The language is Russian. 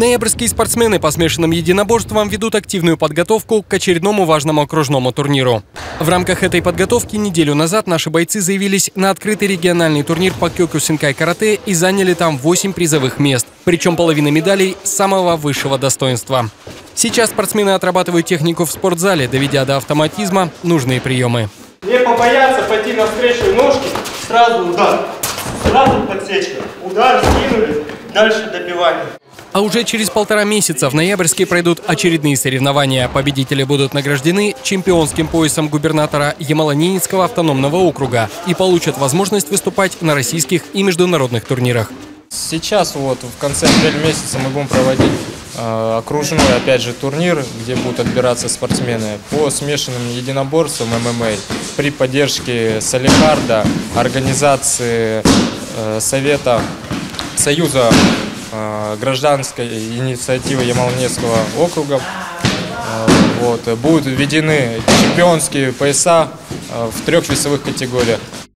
Ноябрьские спортсмены по смешанным единоборствам ведут активную подготовку к очередному важному окружному турниру. В рамках этой подготовки неделю назад наши бойцы заявились на открытый региональный турнир по кёкусинкай карате и заняли там 8 призовых мест, причем половина медалей самого высшего достоинства. Сейчас спортсмены отрабатывают технику в спортзале, доведя до автоматизма нужные приемы. Не побояться пойти навстречу ножки, сразу удар. Сразу подсечка. Удар, скинули, дальше добивание. А уже через полтора месяца в ноябрьске пройдут очередные соревнования. Победители будут награждены чемпионским поясом губернатора Ямало-Ненецкого автономного округа и получат возможность выступать на российских и международных турнирах. Сейчас вот в конце апреля месяца мы будем проводить э, окружной, опять же, турнир, где будут отбираться спортсмены по смешанным единоборствам ММА при поддержке Салихарда, организации э, Совета Союза гражданской инициативы Ямал-Ненецкого округа. Э, вот, будут введены чемпионские пояса э, в трех весовых категориях.